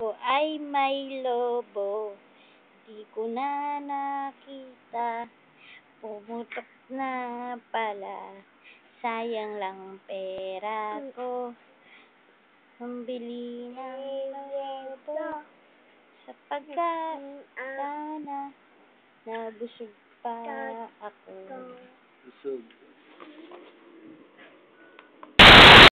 ko ay may lobo Di ko na nakita. Pumutok na pala Sayang lang pera ko. Pambili ng lobo Sa pagkain sana Nabusog pa ako. Busog.